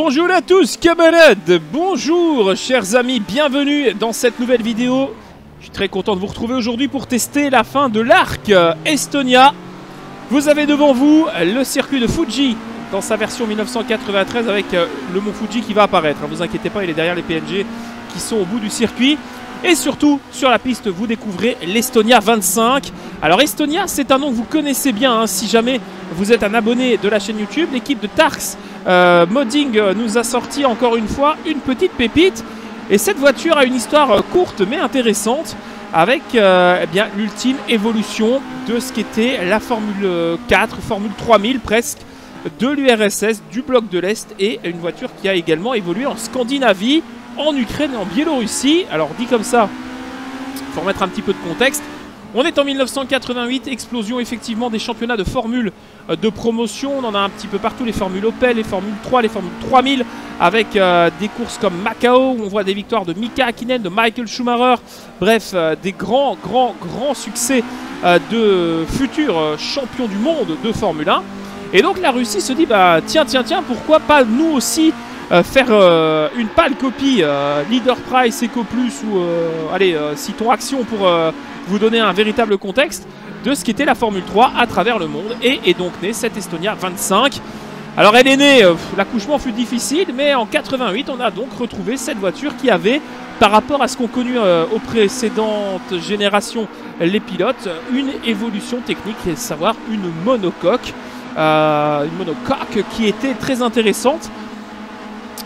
Bonjour à tous camarades, bonjour chers amis, bienvenue dans cette nouvelle vidéo. Je suis très content de vous retrouver aujourd'hui pour tester la fin de l'arc Estonia. Vous avez devant vous le circuit de Fuji dans sa version 1993 avec euh, le mont Fuji qui va apparaître. Ne vous inquiétez pas, il est derrière les PNG qui sont au bout du circuit. Et surtout, sur la piste, vous découvrez l'Estonia 25. Alors Estonia, c'est un nom que vous connaissez bien hein, si jamais vous êtes un abonné de la chaîne YouTube. L'équipe de Tarks euh, Modding euh, nous a sorti encore une fois une petite pépite. Et cette voiture a une histoire euh, courte mais intéressante avec eh bien l'ultime évolution de ce qu'était la Formule 4, Formule 3000 presque, de l'URSS, du bloc de l'Est et une voiture qui a également évolué en Scandinavie, en Ukraine et en Biélorussie. Alors dit comme ça, il faut remettre un petit peu de contexte. On est en 1988, explosion effectivement des championnats de Formule euh, de promotion. On en a un petit peu partout, les Formules Opel, les Formules 3, les Formules 3000, avec euh, des courses comme Macao, où on voit des victoires de Mika Hakkinen, de Michael Schumacher. Bref, euh, des grands, grands, grands succès de futurs champions du monde de Formule 1. Et donc la Russie se dit, bah tiens, tiens, tiens, pourquoi pas nous aussi faire une pâle copie Leader Price, Eco Plus ou allez, citons Action pour vous donner un véritable contexte de ce qu'était la Formule 3 à travers le monde. Et est donc née cette Estonia 25. Alors elle est née, euh, l'accouchement fut difficile, mais en 88 on a donc retrouvé cette voiture qui avait, par rapport à ce qu'ont connu euh, aux précédentes générations les pilotes, une évolution technique, à savoir une monocoque. Euh, une monocoque qui était très intéressante.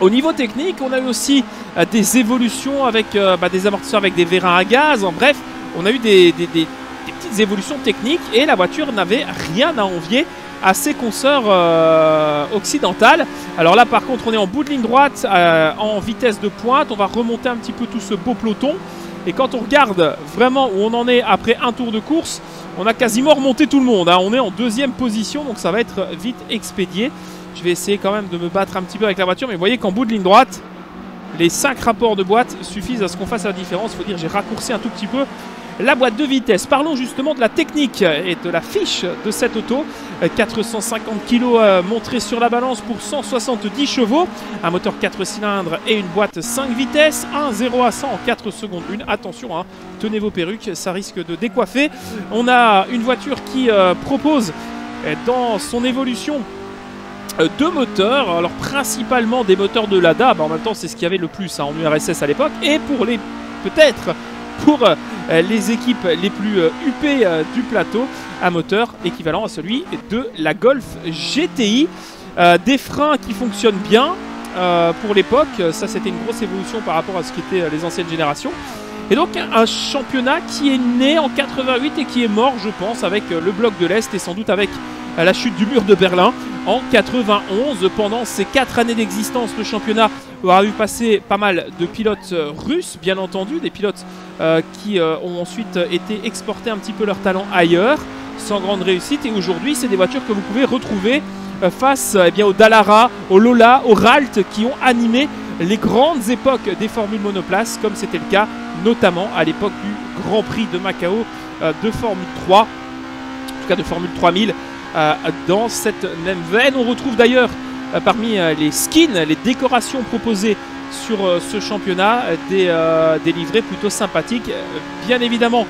Au niveau technique, on a eu aussi des évolutions avec bah, des amortisseurs avec des vérins à gaz. En bref, on a eu des, petites évolutions techniques et la voiture n'avait rien à envier à ses consoeurs euh, occidentales. Alors là par contre on est en bout de ligne droite, euh, en vitesse de pointe, on va remonter un petit peu tout ce beau peloton. Et quand on regarde vraiment où on en est après un tour de course, on a quasiment remonté tout le monde. Hein. On est en deuxième position, donc ça va être vite expédié. Je vais essayer quand même de me battre un petit peu avec la voiture, mais vous voyez qu'en bout de ligne droite, les 5 rapports de boîte suffisent à ce qu'on fasse la différence. Il faut dire j'ai raccourci un tout petit peu la boîte de vitesse. Parlons justement de la technique et de la fiche de cette auto. 450 kg euh, montré sur la balance pour 170 chevaux. Un moteur 4 cylindres et une boîte 5 vitesses. 1 0 à 100 en 4 secondes 1. Attention, hein, tenez vos perruques, ça risque de décoiffer. On a une voiture qui euh, propose euh, dans son évolution deux moteurs, alors principalement des moteurs de Lada, bah, en même temps c'est ce qu'il y avait le plus hein, en URSS à l'époque, et pour les peut-être pour euh, les équipes les plus euh, huppées euh, du plateau. Un moteur équivalent à celui de la Golf GTI. des freins qui fonctionnent bien pour l'époque. Ça, c'était une grosse évolution par rapport à ce qu'étaient les anciennes générations. Et donc un championnat qui est né en 88 et qui est mort, je pense, avec le bloc de l'Est et sans doute avec la chute du mur de Berlin en 91. Pendant ces quatre années d'existence, le championnat aura vu passer pas mal de pilotes russes, bien entendu, des pilotes euh, qui euh, ont ensuite été exportés un petit peu leur talent ailleurs, sans grande réussite. Et aujourd'hui, c'est des voitures que vous pouvez retrouver euh, face eh bien, au Dallara, au Lola, au Ralt, qui ont animé les grandes époques des formules monoplaces, comme c'était le cas notamment à l'époque du Grand Prix de Macao de Formule 3, en tout cas de Formule 3000. Dans cette même veine, on retrouve d'ailleurs parmi les skins, les décorations proposées sur euh, ce championnat, des, euh, livrets plutôt sympathiques. Bien évidemment,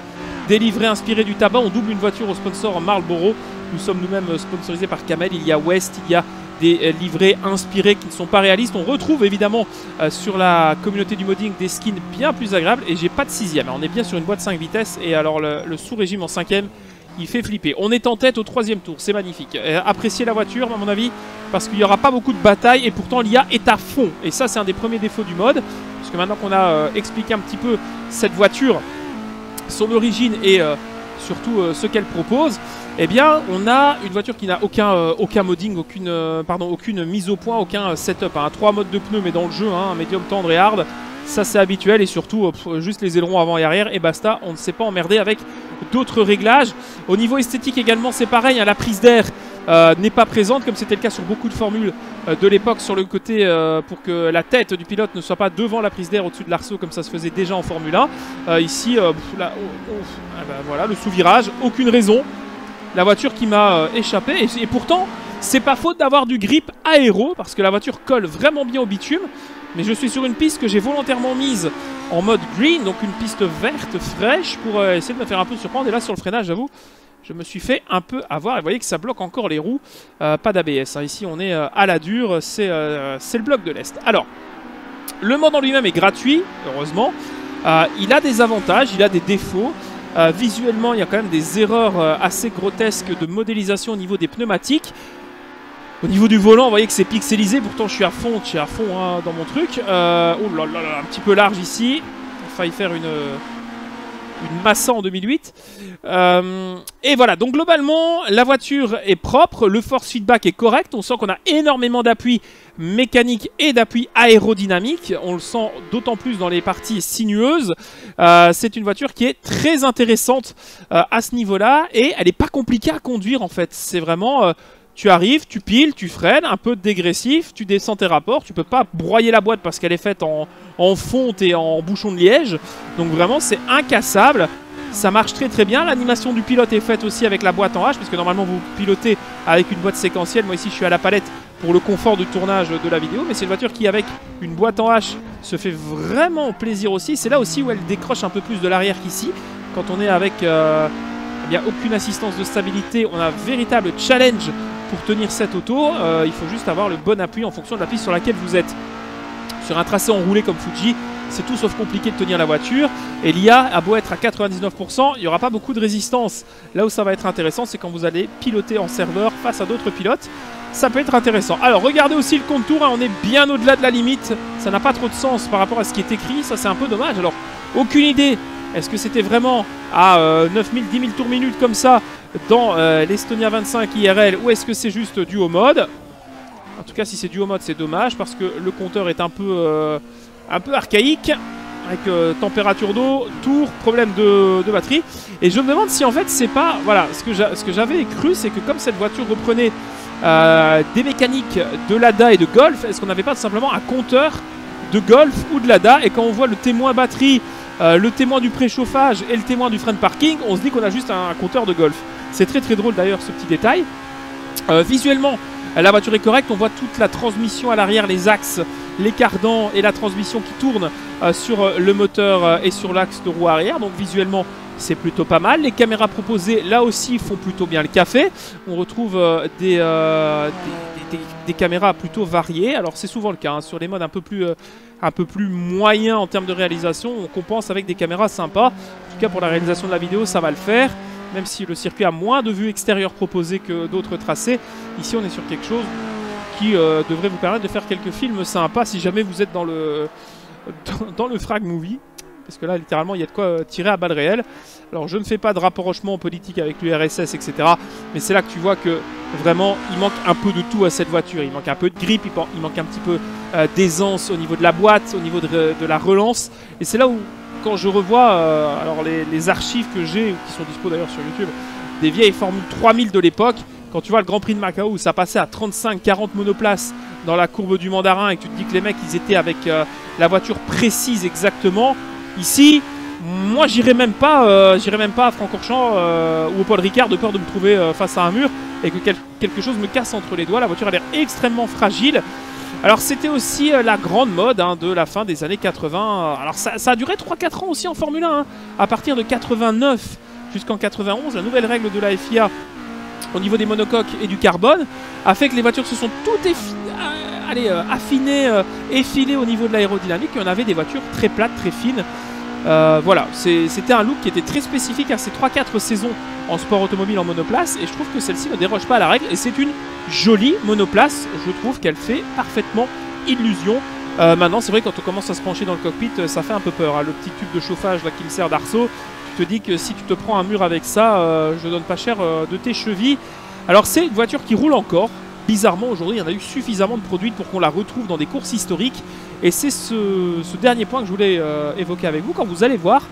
des livrets inspirés du tabac. On double une voiture au sponsor Marlboro. Nous sommes nous-mêmes sponsorisés par Camel. Il y a West, il y a des euh, livrets inspirés qui ne sont pas réalistes. On retrouve évidemment sur la communauté du modding des skins bien plus agréables. Et j'ai pas de sixième. On est bien sur une boîte 5 vitesses. Et alors le, sous-régime en cinquième, il fait flipper. On est en tête au troisième tour. C'est magnifique. appréciez la voiture, à mon avis parce qu'il n'y aura pas beaucoup de batailles et pourtant l'IA est à fond. Et ça, c'est un des premiers défauts du mode. Parce que maintenant qu'on a euh, expliqué un petit peu cette voiture, son origine et euh, surtout euh, ce qu'elle propose, eh bien, on a une voiture qui n'a aucun, aucun modding, aucune, pardon, aucune mise au point, aucun setup. Hein. Trois modes de pneus, mais dans le jeu, hein, médium, tendre et hard. Ça, c'est habituel et surtout, juste les ailerons avant et arrière et basta. On ne s'est pas emmerdé avec d'autres réglages. Au niveau esthétique également, c'est pareil. Hein, la prise d'air euh, n'est pas présente, comme c'était le cas sur beaucoup de formules euh, de l'époque sur le côté euh, pour que la tête du pilote ne soit pas devant la prise d'air au-dessus de l'arceau comme ça se faisait déjà en Formule 1. ici, oh, oh, ah bah, voilà, le sous-virage, aucune raison. La voiture qui m'a échappé et, pourtant C'est pas faute d'avoir du grip aéro, parce que la voiture colle vraiment bien au bitume. Mais je suis sur une piste que j'ai volontairement mise en mode green, donc une piste verte, fraîche, pour euh, essayer de me faire un peu surprendre. Et là, sur le freinage, j'avoue, je me suis fait un peu avoir. Et vous voyez que ça bloque encore les roues. Euh, pas d'ABS. Hein. Ici, on est euh, à la dure. C'est le bloc de l'Est. Alors, le mode en lui-même est gratuit, heureusement. il a des avantages, il a des défauts. visuellement, il y a quand même des erreurs assez grotesques de modélisation au niveau des pneumatiques. Au niveau du volant, vous voyez que c'est pixelisé. Pourtant, je suis à fond, je suis à fond hein, dans mon truc. Euh, oh là là là, un petit peu large ici. Il faire une, une Massa en 2008. Euh, et voilà, donc globalement, la voiture est propre. Le force feedback est correct. On sent qu'on a énormément d'appui mécanique et d'appui aérodynamique. On le sent d'autant plus dans les parties sinueuses. Euh, c'est une voiture qui est très intéressante à ce niveau-là. Et elle n'est pas compliquée à conduire en fait. C'est vraiment tu arrives, tu piles, tu freines, un peu dégressif, tu descends tes rapports, tu peux pas broyer la boîte parce qu'elle est faite en, fonte et en bouchon de liège. Donc vraiment c'est incassable. Ça marche très très bien. L'animation du pilote est faite aussi avec la boîte en H, puisque normalement vous pilotez avec une boîte séquentielle. Moi ici je suis à la palette pour le confort du tournage de la vidéo, mais c'est une voiture qui avec une boîte en H se fait vraiment plaisir aussi. C'est là aussi où elle décroche un peu plus de l'arrière qu'ici. Quand on est avec euh, eh bien, aucune assistance de stabilité, on a un véritable challenge pour tenir cette auto, euh, il faut juste avoir le bon appui en fonction de la piste sur laquelle vous êtes. Sur un tracé enroulé comme Fuji, c'est tout sauf compliqué de tenir la voiture. Et l'IA a beau être à 99%, il n'y aura pas beaucoup de résistance. Là où ça va être intéressant, c'est quand vous allez piloter en serveur face à d'autres pilotes. Ça peut être intéressant. Alors regardez aussi le contour, hein, on est bien au-delà de la limite. Ça n'a pas trop de sens par rapport à ce qui est écrit, ça c'est un peu dommage. Alors aucune idée est-ce que c'était vraiment à 9000, 10 000 tours minute comme ça dans euh, l'Estonia 25 IRL ou est-ce que c'est juste dû au mode? En tout cas, si c'est dû au mode, c'est dommage parce que le compteur est un peu, euh, archaïque avec euh, température d'eau, tour, problème de, batterie. Et je me demande si en fait c'est pas... Voilà, ce que j'avais cru, c'est que comme cette voiture reprenait des mécaniques de Lada et de Golf, est-ce qu'on n'avait pas simplement un compteur de Golf ou de Lada? Et quand on voit le témoin batterie euh, le témoin du préchauffage et le témoin du frein de parking, on se dit qu'on a juste un, compteur de golf. C'est très très drôle d'ailleurs ce petit détail. Euh, visuellement, la voiture est correcte, on voit toute la transmission à l'arrière, les axes, les cardans et la transmission qui tourne euh, sur le moteur et sur l'axe de roue arrière. Donc visuellement, c'est plutôt pas mal. Les caméras proposées, là aussi, font plutôt bien le café. On retrouve des, des, caméras plutôt variées. Alors c'est souvent le cas, hein. sur les modes un peu plus un peu plus moyen en termes de réalisation. On compense avec des caméras sympas. En tout cas, pour la réalisation de la vidéo, ça va le faire. Même si le circuit a moins de vues extérieures proposées que d'autres tracés, ici on est sur quelque chose qui euh, devrait vous permettre de faire quelques films sympas si jamais vous êtes dans le, dans le frag movie. Parce que là, littéralement, il y a de quoi euh, tirer à balles réelles. Alors, je ne fais pas de rapprochement politique avec l'URSS, etc. Mais c'est là que tu vois que vraiment, il manque un peu de tout à cette voiture. Il manque un peu de grip, il manque un petit peu euh, d'aisance au niveau de la boîte, au niveau de, la relance. Et c'est là où, quand je revois euh, alors les, archives que j'ai, qui sont dispo d'ailleurs sur YouTube, des vieilles Formule 3000 de l'époque, quand tu vois le Grand Prix de Macao où ça passait à 35-40 monoplaces dans la courbe du mandarin et que tu te dis que les mecs ils étaient avec la voiture précise exactement, Ici, moi j'irai même pas euh, même pas à Francorchamps euh, ou au Paul Ricard de peur de me trouver euh, face à un mur et que quelque chose me casse entre les doigts. La voiture a l'air extrêmement fragile. Alors c'était aussi la grande mode hein, de la fin des années 80. Alors ça, a duré 3-4 ans aussi en Formule 1. Hein. À partir de 89 jusqu'en 91, la nouvelle règle de la FIA au niveau des monocoques et du carbone a fait que les voitures se sont toutes affinées, effilées au niveau de l'aérodynamique et on avait des voitures très plates, très fines. Euh, voilà, c'était un look qui était très spécifique à ces 3-4 saisons en sport automobile en monoplace et je trouve que celle-ci ne déroge pas à la règle et c'est une jolie monoplace, je trouve qu'elle fait parfaitement illusion. Euh, maintenant c'est vrai quand on commence à se pencher dans le cockpit euh, ça fait un peu peur, hein. le petit tube de chauffage là qui me sert d'arceau, tu te dis que si tu te prends un mur avec ça, je donne pas cher de tes chevilles. Alors c'est une voiture qui roule encore, bizarrement aujourd'hui il y en a eu suffisamment de produits pour qu'on la retrouve dans des courses historiques et c'est ce, dernier point que je voulais euh, évoquer avec vous. Quand vous allez voir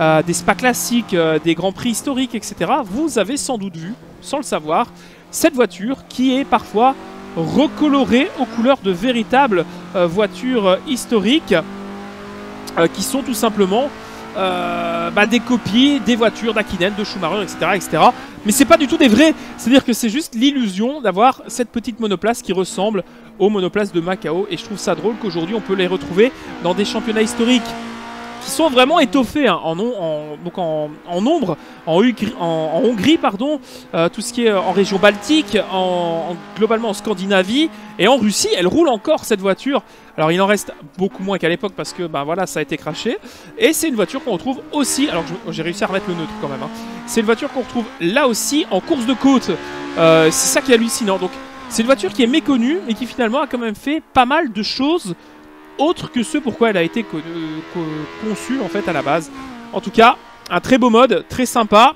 euh, des spas classiques, euh, des grands prix historiques, etc., vous avez sans doute vu, sans le savoir, cette voiture qui est parfois recolorée aux couleurs de véritables voitures historiques qui sont tout simplement euh, bah, des copies des voitures d'Akinen, de Schumacher, etc., etc. Mais c'est pas du tout des vrais. C'est-à-dire que c'est juste l'illusion d'avoir cette petite monoplace qui ressemble aux monoplaces de Macao. Et je trouve ça drôle qu'aujourd'hui on peut les retrouver dans des championnats historiques qui sont vraiment étoffés hein, en, nombre, en, Hongrie, pardon, euh, tout ce qui est en région baltique, en, globalement en Scandinavie et en Russie. Elle roule encore cette voiture. Alors il en reste beaucoup moins qu'à l'époque parce que bah, voilà, ça a été craché. Et c'est une voiture qu'on retrouve aussi, alors j'ai réussi à remettre le neutre quand même, hein. c'est une voiture qu'on retrouve là aussi en course de côte. Euh, c'est ça qui est hallucinant. Donc c'est une voiture qui est méconnue mais qui finalement a quand même fait pas mal de choses autre que ce pourquoi elle a été conçue en fait à la base. En tout cas, un très beau mode, très sympa,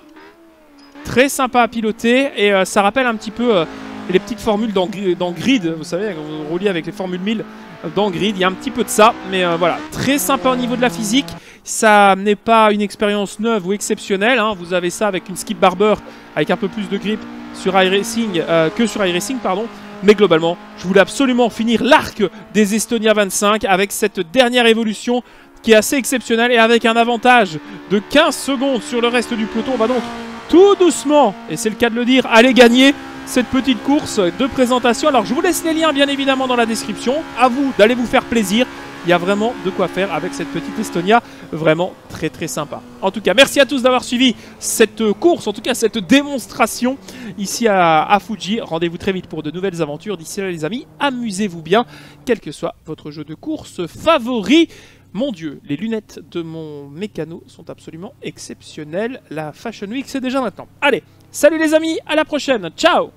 très sympa à piloter et euh, ça rappelle un petit peu euh, les petites formules dans, dans, Grid, vous savez, on relie avec les formules 1000 euh, dans Grid, il y a un petit peu de ça, mais voilà, très sympa au niveau de la physique. Ça n'est pas une expérience neuve ou exceptionnelle, hein. vous avez ça avec une Skip Barber avec un peu plus de grip sur iRacing que sur iRacing, pardon. Mais globalement, je voulais absolument finir l'arc des Estonia 25 avec cette dernière évolution qui est assez exceptionnelle et avec un avantage de 15 secondes sur le reste du peloton. On va donc tout doucement, et c'est le cas de le dire, aller gagner cette petite course de présentation. Alors je vous laisse les liens bien évidemment dans la description. À vous d'aller vous faire plaisir. Il y a vraiment de quoi faire avec cette petite Estonia. Vraiment très très sympa. En tout cas, merci à tous d'avoir suivi cette course, en tout cas cette démonstration ici à, Fuji. Rendez-vous très vite pour de nouvelles aventures. D'ici là les amis, amusez-vous bien, quel que soit votre jeu de course favori. Mon dieu, les lunettes de mon mécano sont absolument exceptionnelles. La Fashion Week, c'est déjà maintenant. Allez, salut les amis, à la prochaine. Ciao